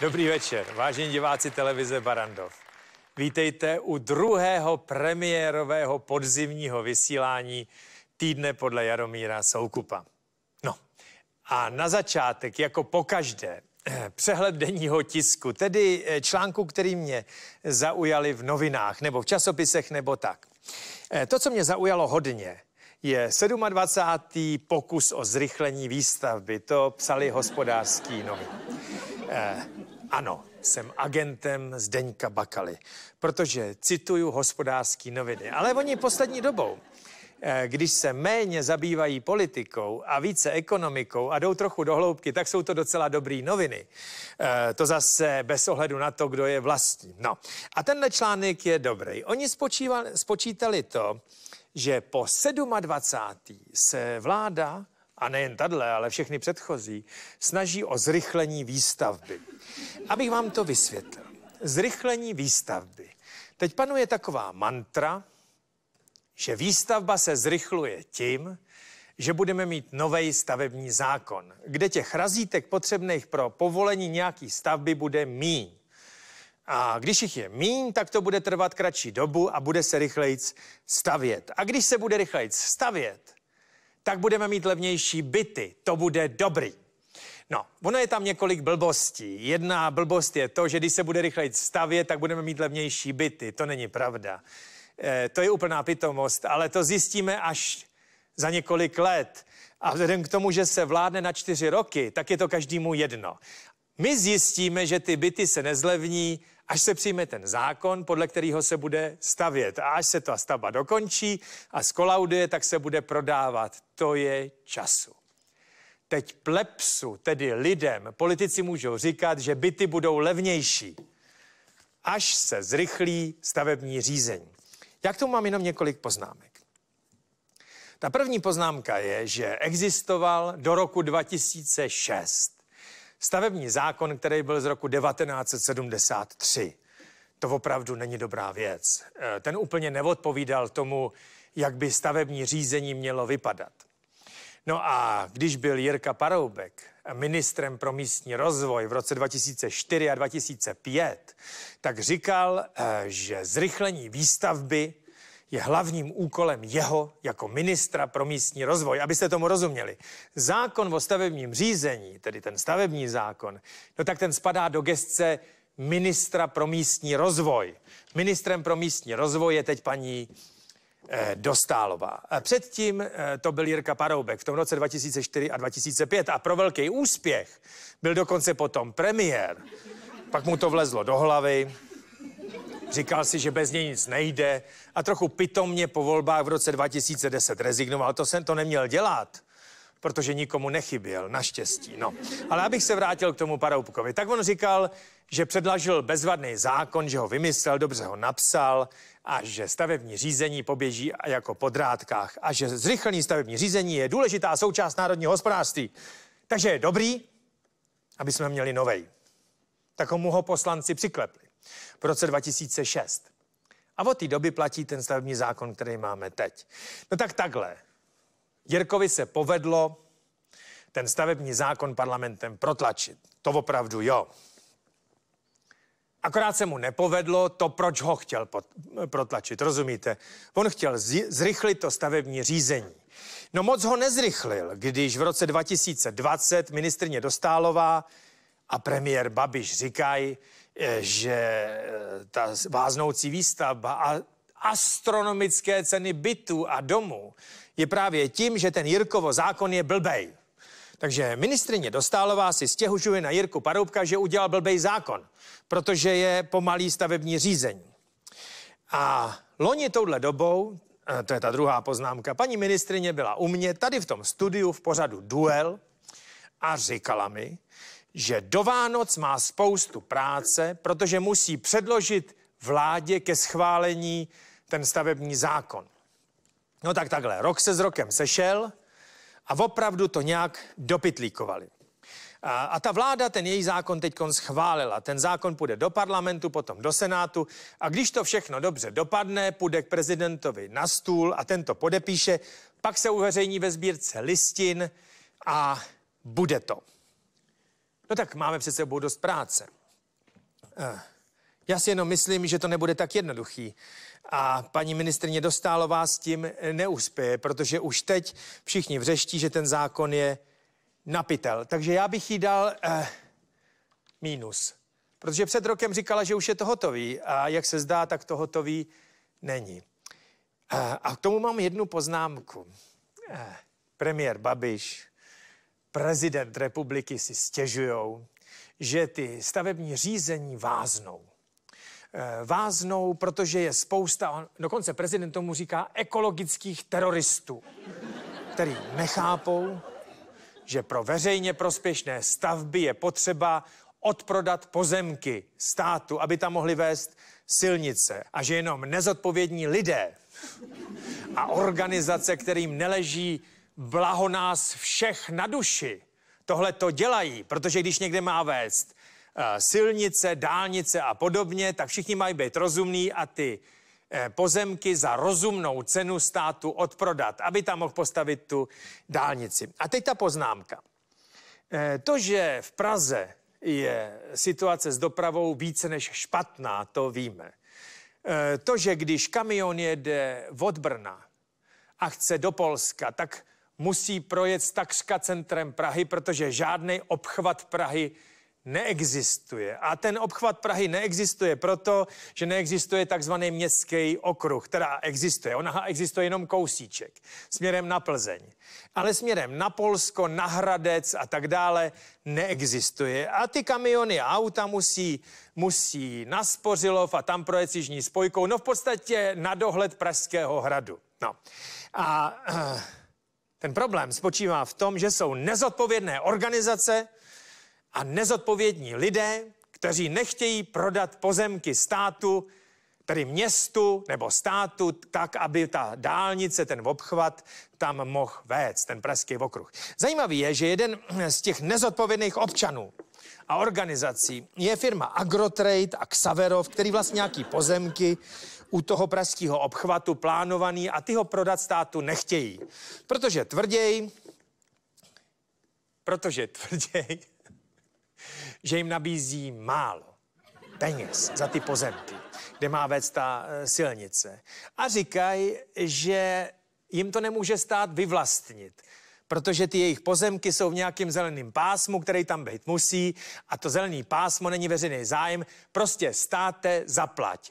Dobrý večer, vážení diváci televize Barandov. Vítejte u druhého premiérového podzimního vysílání týdne podle Jaromíra Soukupa. No a na začátek, jako pokaždé, přehled denního tisku, tedy eh, článku, který mě zaujali v novinách, nebo v časopisech, nebo tak. Eh, to, co mě zaujalo hodně, je 27. pokus o zrychlení výstavby. To psali hospodářský noviny. Eh, ano, jsem agentem Zdeňka Bakaly, protože cituju hospodářský noviny. Ale oni poslední dobou, eh, když se méně zabývají politikou a více ekonomikou a jdou trochu do hloubky, tak jsou to docela dobrý noviny. Eh, to zase bez ohledu na to, kdo je vlastní. No. A tenhle článek je dobrý. Oni spočítali to, že po 27. se vláda a nejen tadle, ale všechny předchozí, snaží o zrychlení výstavby. Abych vám to vysvětlil. Zrychlení výstavby. Teď panuje taková mantra, že výstavba se zrychluje tím, že budeme mít nový stavební zákon, kde těch razítek potřebných pro povolení nějaký stavby bude míň. A když jich je míň, tak to bude trvat kratší dobu a bude se rychleji stavět. A když se bude rychleji stavět, tak budeme mít levnější byty. To bude dobrý. No, ono je tam několik blbostí. Jedna blbost je to, že když se bude rychleji stavět, tak budeme mít levnější byty. To není pravda. E, to je úplná pitomost, ale to zjistíme až za několik let. A vzhledem k tomu, že se vládne na čtyři roky, tak je to každému jedno. My zjistíme, že ty byty se nezlevní, až se přijme ten zákon, podle kterého se bude stavět. A až se ta stavba dokončí a skolauduje, tak se bude prodávat. To je času. Teď plepsu, tedy lidem, politici můžou říkat, že byty budou levnější, až se zrychlí stavební řízení. Jak tomu mám jenom několik poznámek. Ta první poznámka je, že existoval do roku 2006 stavební zákon, který byl z roku 1973. To opravdu není dobrá věc. Eh, ten úplně neodpovídal tomu, jak by stavební řízení mělo vypadat. No a když byl Jirka Paroubek ministrem pro místní rozvoj v roce 2004 a 2005, tak říkal, eh, že zrychlení výstavby je hlavním úkolem jeho jako ministra pro místní rozvoj. Abyste tomu rozuměli. Zákon o stavebním řízení, tedy ten stavební zákon, no tak ten spadá do gestce ministra pro místní rozvoj. Ministrem pro místní rozvoj je teď paní eh, Dostálová. Předtím eh, to byl Jirka Paroubek v tom roce 2004 a 2005 a pro velký úspěch byl dokonce potom premiér. Pak mu to vlezlo do hlavy, Říkal si, že bez něj nic nejde a trochu pitomně po volbách v roce 2010 rezignoval. To jsem to neměl dělat, protože nikomu nechyběl, naštěstí. No. Ale abych se vrátil k tomu Paroubkovi, tak on říkal, že předlažil bezvadný zákon, že ho vymyslel, dobře ho napsal a že stavební řízení poběží jako po drátkách a že zrychlený stavební řízení je důležitá součást národního hospodářství. Takže je dobrý, aby jsme měli novej. Tak mu ho poslanci přiklepli v roce 2006. A od té doby platí ten stavební zákon, který máme teď. No tak takhle. Jirkovi se povedlo ten stavební zákon parlamentem protlačit. To opravdu jo. Akorát se mu nepovedlo to, proč ho chtěl pot, protlačit, rozumíte? On chtěl zrychlit to stavební řízení. No moc ho nezrychlil, když v roce 2020 ministrně Dostálová a premiér Babiš říkají, že eh, ta váznoucí výstavba a astronomické ceny bytů a domů je právě tím, že ten Jirkovo zákon je blbej. Takže ministrině Dostálová si stěhužuje na Jirku Paroubka, že udělal blbej zákon, protože je pomalý stavební řízení. A loni touhle dobou, eh, to je ta druhá poznámka, paní ministrině byla u mě tady v tom studiu v pořadu Duel a říkala mi, že do Vánoc má spoustu práce, protože musí předložit vládě ke schválení ten stavební zákon. No tak takhle, rok se s rokem sešel a opravdu to nějak dopytlíkovali. A, a ta vláda ten její zákon teď schválila. Ten zákon půjde do parlamentu, potom do senátu a když to všechno dobře dopadne, půjde k prezidentovi na stůl a tento podepíše, pak se uveřejní ve sbírce listin a bude to. No tak máme před sebou dost práce. Eh, já si jenom myslím, že to nebude tak jednoduchý. A paní ministrně Dostálová s tím neuspěje, protože už teď všichni vřeští, že ten zákon je napitel. Takže já bych jí dal eh, mínus. Protože před rokem říkala, že už je to hotový a jak se zdá, tak to hotový není. Eh, a k tomu mám jednu poznámku. Eh, premiér Babiš, prezident republiky si stěžují, že ty stavební řízení váznou. Eh, váznou, protože je spousta, dokonce prezident tomu říká, ekologických teroristů, který nechápou, že pro veřejně prospěšné stavby je potřeba odprodat pozemky státu, aby tam mohli vést silnice a že jenom nezodpovědní lidé a organizace, kterým neleží blaho nás všech na duši, tohle to dělají, protože když někde má vést uh, silnice, dálnice a podobně, tak všichni mají být rozumní a ty uh, pozemky za rozumnou cenu státu odprodat, aby tam mohl postavit tu dálnici. A teď ta poznámka. Uh, to, že v Praze je situace s dopravou více než špatná, to víme. To, že když kamion jede od Brna a chce do Polska, tak musí projet takřka centrem Prahy, protože žádný obchvat Prahy neexistuje. A ten obchvat Prahy neexistuje proto, že neexistuje takzvaný městský okruh, která existuje. Ona existuje jenom kousíček, směrem na Plzeň. Ale směrem na Polsko, na Hradec a tak dále neexistuje. A ty kamiony a auta musí, musí na Spořilov a tam projet jižní spojkou. No v podstatě na dohled Pražského hradu. No. A uh, ten problém spočívá v tom, že jsou nezodpovědné organizace a nezodpovědní lidé, kteří nechtějí prodat pozemky státu, tedy městu nebo státu, tak, aby ta dálnice, ten obchvat tam mohl vést, ten pražský okruh. Zajímavý je, že jeden z těch nezodpovědných občanů a organizací je firma Agrotrade a Xaverov, který vlastně nějaký pozemky u toho pražského obchvatu plánovaný a ty ho prodat státu nechtějí. Protože tvrději, protože tvrději, že jim nabízí málo peněz za ty pozemky, kde má vést ta eh, silnice. A říkají, že jim to nemůže stát vyvlastnit protože ty jejich pozemky jsou v nějakém zeleném pásmu, který tam být musí a to zelený pásmo není veřejný zájem, prostě státe zaplať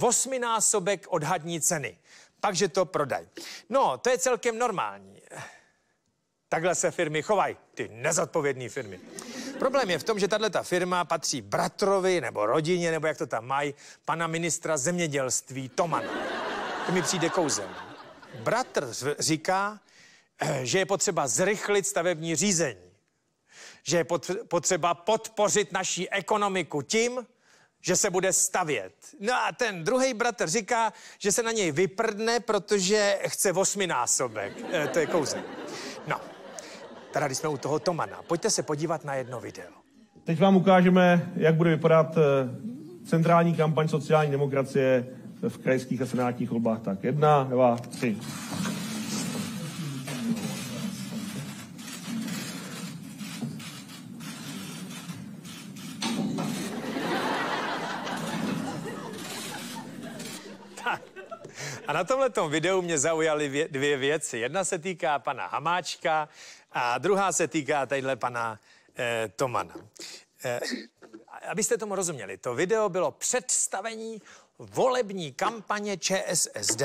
osminásobek odhadní ceny. Pakže to prodaj. No, to je celkem normální. Takhle se firmy chovají, ty nezodpovědné firmy. Problém je v tom, že tahle firma patří bratrovi nebo rodině, nebo jak to tam mají, pana ministra zemědělství Tomana. To mi přijde kouzel. Bratr říká, eh, že je potřeba zrychlit stavební řízení. Že je potřeba podpořit naší ekonomiku tím, že se bude stavět. No a ten druhý bratr říká, že se na něj vyprdne, protože chce osminásobek. E, to je kouzlo. No, teda když jsme u toho Tomana, pojďte se podívat na jedno video. Teď vám ukážeme, jak bude vypadat e, centrální kampaň sociální demokracie v krajských a senátních volbách. Tak jedna, dva, tři. Na tomhle videu mě zaujaly dvě věci. Jedna se týká pana Hamáčka a druhá se týká tadyhle pana eh, Tomana. Eh, abyste tomu rozuměli, to video bylo představení volební kampaně ČSSD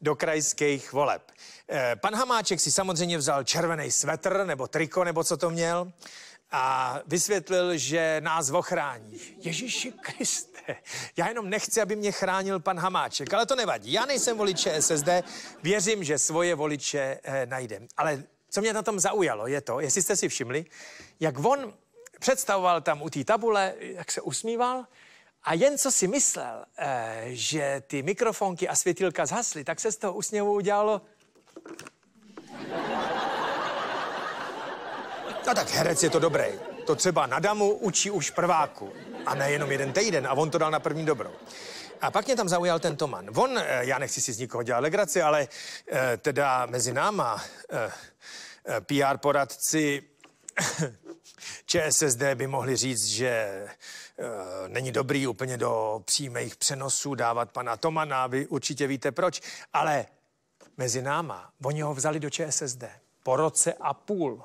do krajských voleb. Eh, pan Hamáček si samozřejmě vzal červený svetr nebo triko, nebo co to měl a vysvětlil, že nás ochrání. Ježíši Kriste, já jenom nechci, aby mě chránil pan Hamáček, ale to nevadí. Já nejsem volič SSD, věřím, že svoje voliče eh, najdem. Ale co mě na tom zaujalo, je to, jestli jste si všimli, jak on představoval tam u té tabule, jak se usmíval, a jen co si myslel, eh, že ty mikrofonky a světilka zhasly, tak se z toho usměvu udělalo No tak herec je to dobrý. To třeba na damu učí už prváku. A nejenom jeden týden. A on to dal na první dobrou. A pak mě tam zaujal ten Toman. On, eh, já nechci si z nikoho dělat legraci, ale eh, teda mezi náma eh, PR poradci ČSSD by mohli říct, že není dobrý úplně do přímých přenosů dávat pana Tomana, vy určitě víte proč, ale mezi náma, oni ho vzali do ČSSD. Po roce a půl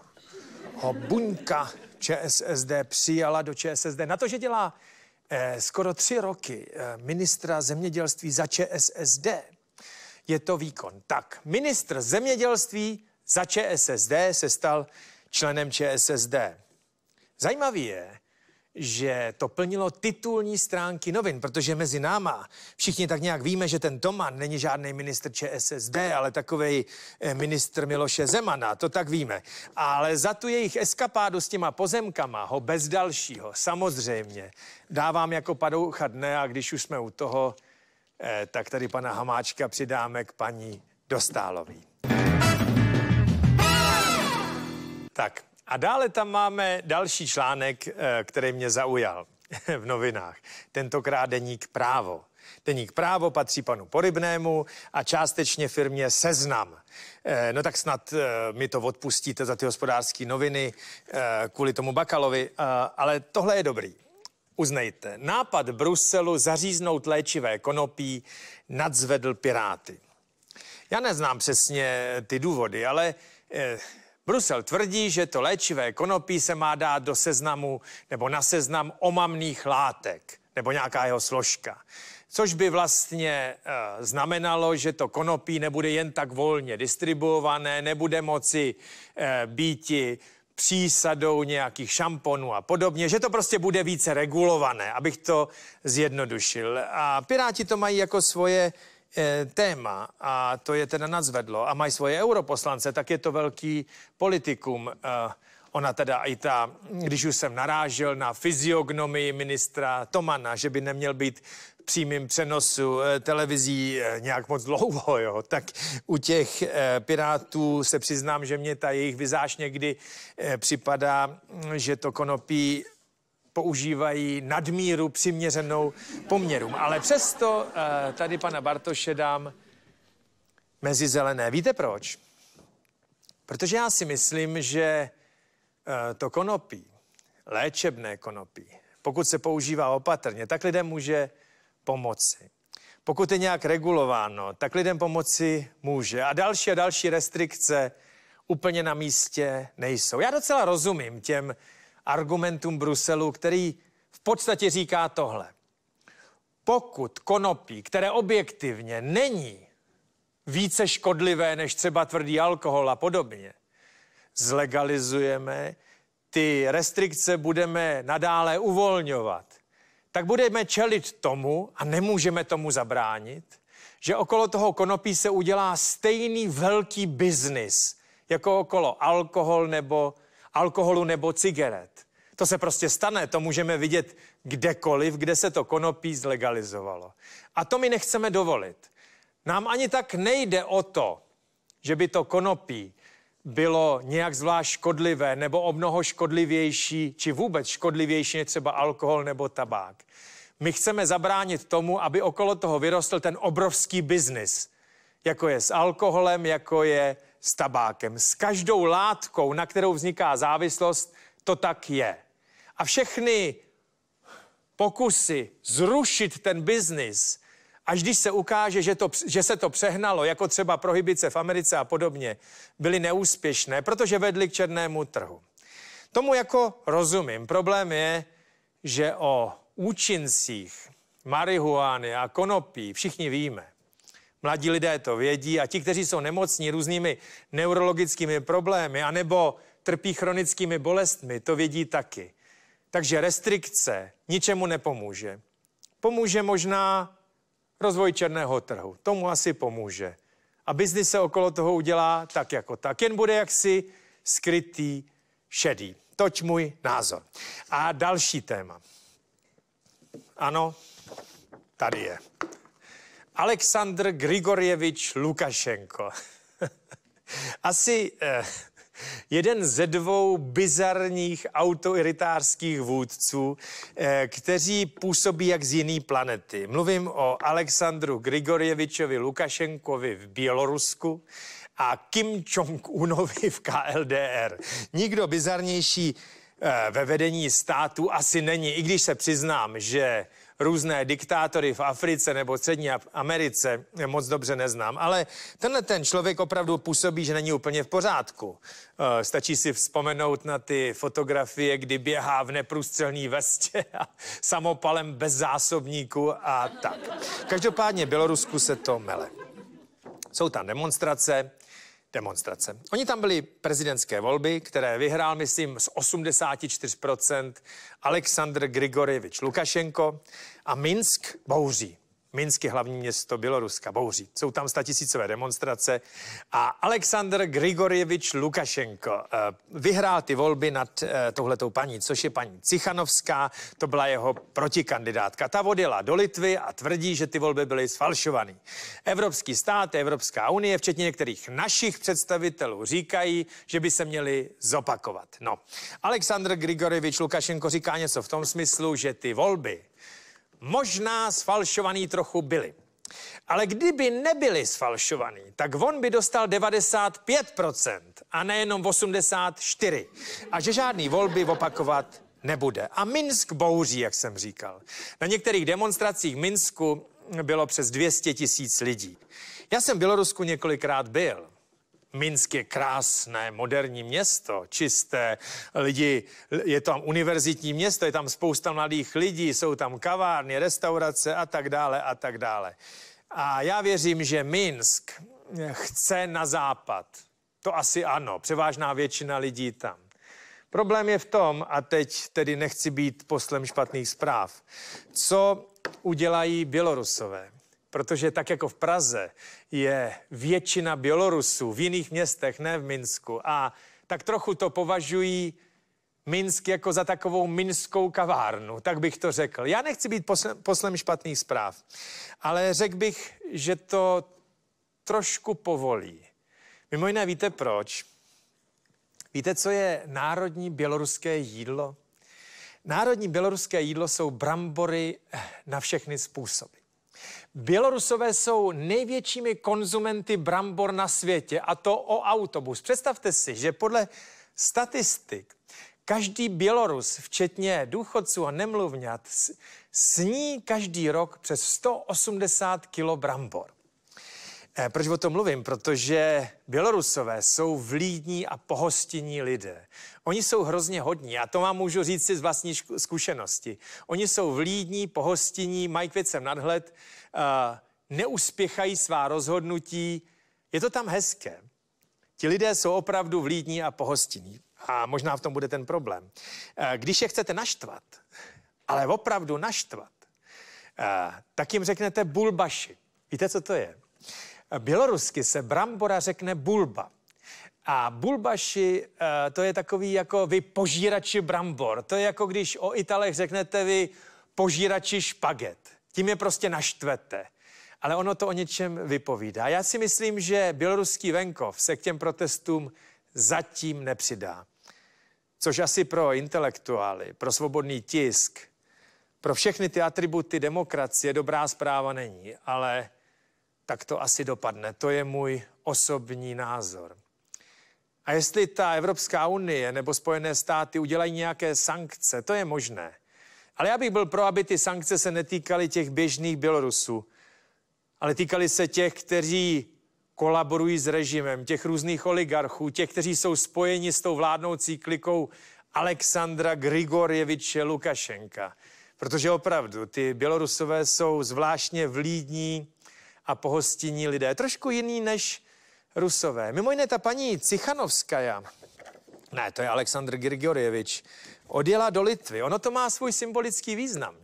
ho buňka ČSSD přijala do ČSSD. Na to, že dělá eh, skoro tři roky eh, ministra zemědělství za ČSSD, je to výkon. Tak, ministr zemědělství za ČSSD se stal členem ČSSD. Zajímavý je, že to plnilo titulní stránky novin, protože mezi náma všichni tak nějak víme, že ten Toman není žádný ministr ČSSD, ale takový eh, ministr Miloše Zemana, to tak víme. Ale za tu jejich eskapádu s těma pozemkama ho bez dalšího samozřejmě dávám jako padoucha dne a když už jsme u toho, eh, tak tady pana Hamáčka přidáme k paní Dostálový. Tak, a dále tam máme další článek, eh, který mě zaujal v novinách. Tentokrát deník Právo. Deník Právo patří panu Porybnému a částečně firmě Seznam. Eh, no tak snad eh, mi to odpustíte za ty hospodářské noviny kvůli tomu Bakalovi, ale tohle je dobrý. Uznejte, nápad Bruselu zaříznout léčivé konopí nadzvedl Piráty. Já neznám přesně ty důvody, ale Brusel tvrdí, že to léčivé konopí se má dát do seznamu nebo na seznam omamných látek nebo nějaká jeho složka. Což by vlastně e, znamenalo, že to konopí nebude jen tak volně distribuované, nebude moci e, býti přísadou nějakých šamponů a podobně, že to prostě bude více regulované, abych to zjednodušil. A Piráti to mají jako svoje Eh, téma, a to je teda nadzvedlo, a mají svoje europoslance, tak je to velký politikum. Eh, ona teda i ta, když už jsem narážel na fyziognomii ministra Tomana, že by neměl být přímým přenosu eh, televizí nějak moc dlouho, jo, tak u těch pirátů se přiznám, že mě ta jejich vizáž někdy připadá, že to konopí používají nadmíru přiměřenou poměrům. Ale přesto eh, tady pana Bartoše dám mezi zelené. Víte proč? Protože já si myslím, že eh, to konopí, léčebné konopí, pokud se používá opatrně, tak lidem může pomoci. Pokud je nějak regulováno, tak lidem pomoci může. A další a další restrikce úplně na místě nejsou. Já docela rozumím těm argumentům Bruselu, který v podstatě říká tohle. Pokud konopí, které objektivně není více škodlivé než třeba tvrdý alkohol a podobně, zlegalizujeme, ty restrikce budeme nadále uvolňovat, tak budeme čelit tomu, a nemůžeme tomu zabránit, že okolo toho konopí se udělá stejný velký biznis, jako okolo alkohol nebo alkoholu nebo cigaret. To se prostě stane, to můžeme vidět kdekoliv, kde se to konopí zlegalizovalo. A to my nechceme dovolit. Nám ani tak nejde o to, že by to konopí bylo nějak zvlášť škodlivé nebo o mnoho škodlivější, či vůbec škodlivější než třeba alkohol nebo tabák. My chceme zabránit tomu, aby okolo toho vyrostl ten obrovský biznis, jako je s alkoholem, jako je s tabákem. S každou látkou, na kterou vzniká závislost, to tak je. A všechny pokusy zrušit ten biznis, až když se ukáže, že, to, že se to přehnalo, jako třeba prohybice v Americe a podobně, byly neúspěšné, protože vedly k černému trhu. Tomu jako rozumím. Problém je, že o účincích marihuány a konopí všichni víme. Mladí lidé to vědí a ti, kteří jsou nemocní různými neurologickými problémy anebo trpí chronickými bolestmi, to vědí taky. Takže restrikce ničemu nepomůže. Pomůže možná rozvoj černého trhu. Tomu asi pomůže. A biznis se okolo toho udělá tak jako tak. Jen bude jaksi skrytý, šedý. Toť můj názor. A další téma. Ano, tady je. Aleksandr Grigorjevič Lukašenko. Asi eh, jeden ze dvou bizarních autoiritářských vůdců, eh, kteří působí jak z jiné planety. Mluvím o Alexandru Grigorjevičovi Lukašenkovi v Bělorusku a Kim Jong-unovi v KLDR. Nikdo bizarnější eh, ve vedení státu asi není, i když se přiznám, že různé diktátory v Africe nebo Střední Americe moc dobře neznám, ale tenhle ten člověk opravdu působí, že není úplně v pořádku. Eh, stačí si vzpomenout na ty fotografie, kdy běhá v neprůstřelný vestě a samopalem bez zásobníku a tak. Každopádně Bělorusku se to mele. Jsou tam demonstrace, demonstrace. Oni tam byli prezidentské volby, které vyhrál, myslím, z 84% Aleksandr Grigorjevič Lukašenko a Minsk bouří. Minsk je hlavní město Běloruska, bouří. Jsou tam statisícové demonstrace a Aleksandr Grigorjevič Lukašenko uh, vyhrál ty volby nad uh, tohletou paní, což je paní Cichanovská, to byla jeho protikandidátka. Ta vodila do Litvy a tvrdí, že ty volby byly sfalšované. Evropský stát, Evropská unie, včetně některých našich představitelů, říkají, že by se měly zopakovat. No, Aleksandr Grigorjevič Lukašenko říká něco v tom smyslu, že ty volby možná sfalšovaný trochu byly. Ale kdyby nebyly sfalšovaný, tak on by dostal 95% a nejenom 84%. A že žádný volby opakovat nebude. A Minsk bouří, jak jsem říkal. Na některých demonstracích v Minsku bylo přes 200 tisíc lidí. Já jsem v Bělorusku několikrát byl. Minsk je krásné, moderní město, čisté, lidi, je tam univerzitní město, je tam spousta mladých lidí, jsou tam kavárny, restaurace a tak dále a tak dále. A já věřím, že Minsk chce na západ. To asi ano, převážná většina lidí tam. Problém je v tom, a teď tedy nechci být poslem špatných zpráv, co udělají Bělorusové protože tak jako v Praze je většina Bělorusů v jiných městech, ne v Minsku, a tak trochu to považují Minsk jako za takovou minskou kavárnu, tak bych to řekl. Já nechci být poslem, poslem špatných zpráv, ale řekl bych, že to trošku povolí. Mimo jiné víte proč? Víte, co je národní běloruské jídlo? Národní běloruské jídlo jsou brambory na všechny způsoby. Bělorusové jsou největšími konzumenty brambor na světě a to o autobus. Představte si, že podle statistik každý Bělorus, včetně důchodců a nemluvňat, sní každý rok přes 180 kg brambor. Eh, proč o tom mluvím? Protože Bělorusové jsou vlídní a pohostinní lidé. Oni jsou hrozně hodní a to vám můžu říct si z vlastní zkušenosti. Oni jsou vlídní, pohostinní, mají k věcem nadhled, uh, neuspěchají svá rozhodnutí. Je to tam hezké. Ti lidé jsou opravdu vlídní a pohostinní. A možná v tom bude ten problém. Uh, když je chcete naštvat, ale opravdu naštvat, tak jim řeknete bulbaši. Víte, co to je? Bělorusky se brambora řekne bulba. A bulbaši, eh, to je takový jako vy požírači brambor. To je jako když o Italech řeknete vy požírači špaget. Tím je prostě naštvete. Ale ono to o něčem vypovídá. Já si myslím, že běloruský venkov se k těm protestům zatím nepřidá. Což asi pro intelektuály, pro svobodný tisk, pro všechny ty atributy demokracie dobrá zpráva není. Ale tak to asi dopadne. To je můj osobní názor. A jestli ta Evropská unie nebo Spojené státy udělají nějaké sankce, to je možné. Ale já bych byl pro, aby ty sankce se netýkaly těch běžných Bělorusů, ale týkaly se těch, kteří kolaborují s režimem, těch různých oligarchů, těch, kteří jsou spojeni s tou vládnoucí klikou Alexandra Grigorjeviče Lukašenka. Protože opravdu ty Bělorusové jsou zvláštně vlídní, a pohostinní lidé. Trošku jiný než Rusové. Mimo jiné ta paní Cichanovskaja, ne, to je Aleksandr Grigorjevič, odjela do Litvy. Ono to má svůj symbolický význam.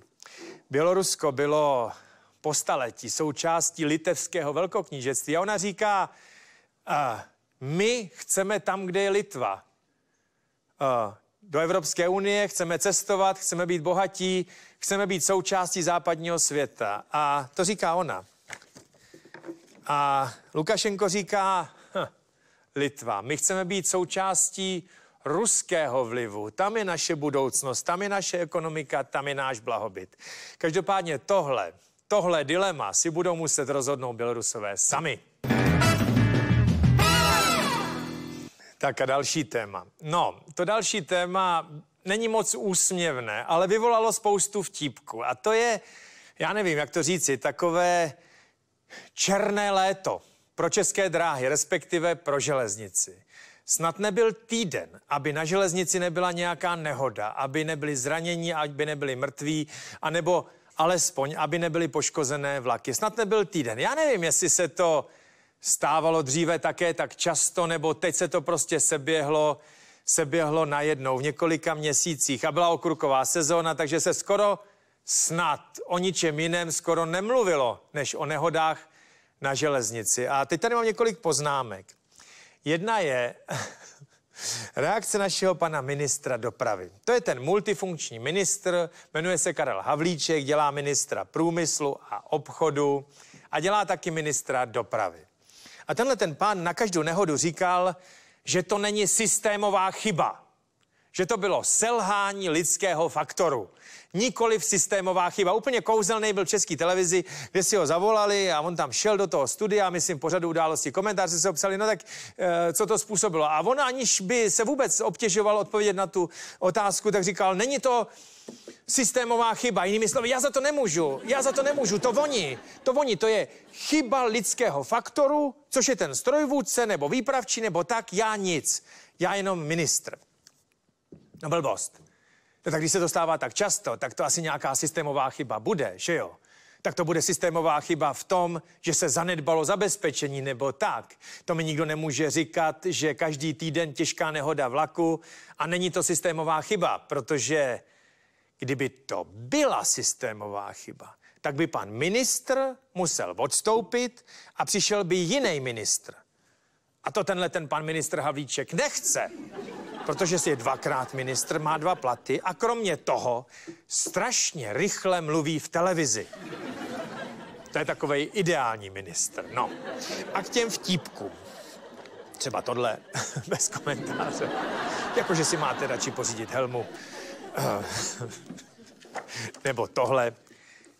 Bělorusko bylo po staletí součástí litevského velkoknížectví a ona říká, uh, my chceme tam, kde je Litva. Uh, do Evropské unie, chceme cestovat, chceme být bohatí, chceme být součástí západního světa. A to říká ona. A Lukašenko říká, hm, Litva, my chceme být součástí ruského vlivu. Tam je naše budoucnost, tam je naše ekonomika, tam je náš blahobyt. Každopádně tohle, tohle dilema si budou muset rozhodnout Bělorusové sami. Tak a další téma. No, to další téma není moc úsměvné, ale vyvolalo spoustu vtípku. A to je, já nevím, jak to říci, takové černé léto pro české dráhy, respektive pro železnici. Snad nebyl týden, aby na železnici nebyla nějaká nehoda, aby nebyli zranění, aby nebyli mrtví, anebo alespoň, aby nebyly poškozené vlaky. Snad nebyl týden. Já nevím, jestli se to stávalo dříve také tak často, nebo teď se to prostě seběhlo, seběhlo najednou v několika měsících a byla okruková sezóna, takže se skoro snad o ničem jiném skoro nemluvilo, než o nehodách na železnici. A teď tady mám několik poznámek. Jedna je reakce našeho pana ministra dopravy. To je ten multifunkční ministr, jmenuje se Karel Havlíček, dělá ministra průmyslu a obchodu a dělá taky ministra dopravy. A tenhle ten pán na každou nehodu říkal, že to není systémová chyba, že to bylo selhání lidského faktoru. Nikoli v systémová chyba. Úplně kouzelný byl v české televizi, kde si ho zavolali a on tam šel do toho studia, myslím, pořadu události, komentáře se obsali, no tak e, co to způsobilo. A on aniž by se vůbec obtěžoval odpovědět na tu otázku, tak říkal, není to systémová chyba. Jinými slovy, já za to nemůžu, já za to nemůžu, to voní, to voní, to je chyba lidského faktoru, což je ten strojvůdce nebo výpravčí nebo tak, já nic, já jenom ministr. No blbost. No tak když se to stává tak často, tak to asi nějaká systémová chyba bude, že jo? Tak to bude systémová chyba v tom, že se zanedbalo zabezpečení nebo tak. To mi nikdo nemůže říkat, že každý týden těžká nehoda vlaku a není to systémová chyba, protože kdyby to byla systémová chyba, tak by pan ministr musel odstoupit a přišel by jiný ministr. A to tenhle ten pan ministr Havlíček nechce protože si je dvakrát ministr, má dva platy a kromě toho strašně rychle mluví v televizi. To je takový ideální ministr. No. A k těm vtípkům. Třeba tohle, bez komentáře. Jakože si máte radši pořídit helmu. Eh, nebo tohle.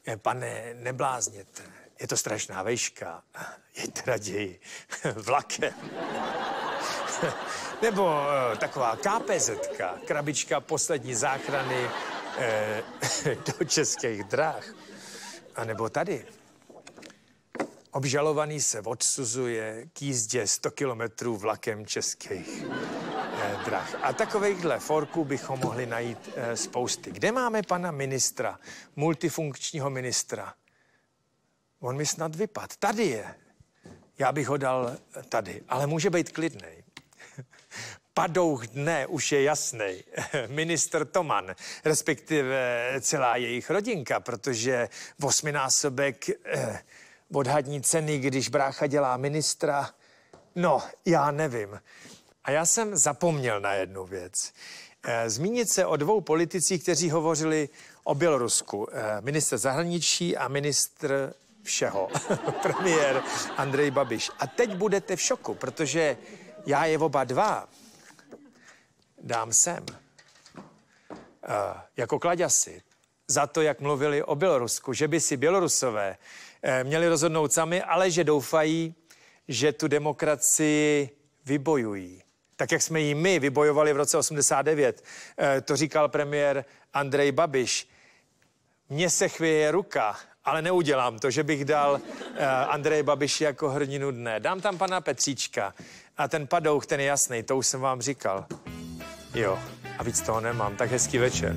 Eh, pane, neblázněte. Je to strašná vejška. Jeďte raději vlakem. Nebo uh, taková KPZ, krabička poslední záchrany uh, do českých dráh. A nebo tady. Obžalovaný se odsuzuje k jízdě 100 kilometrů vlakem českých eh, drah. A takovýchhle forků bychom mohli najít eh, spousty. Kde máme pana ministra, multifunkčního ministra? On mi snad vypad. Tady je. Já bych ho dal tady, ale může být klidnej padouch dne už je jasný. Minister Toman, respektive celá jejich rodinka, protože osminásobek eh, odhadní ceny, když brácha dělá ministra, no, já nevím. A já jsem zapomněl na jednu věc. Eh, zmínit se o dvou politicích, kteří hovořili o Bělorusku. Eh, minister zahraničí a ministr všeho. Premiér Andrej Babiš. A teď budete v šoku, protože já je oba dva dám sem. Uh, jako kladěsi za to, jak mluvili o Bělorusku, že by si Bělorusové uh, měli rozhodnout sami, ale že doufají, že tu demokracii vybojují. Tak, jak jsme ji my vybojovali v roce 89, uh, to říkal premiér Andrej Babiš. Mně se chvěje ruka, ale neudělám to, že bych dal Andrej Babiši jako hrdinu dne. Dám tam pana Petříčka a ten padouch, ten je jasný, to už jsem vám říkal. Jo, a víc toho nemám, tak hezký večer.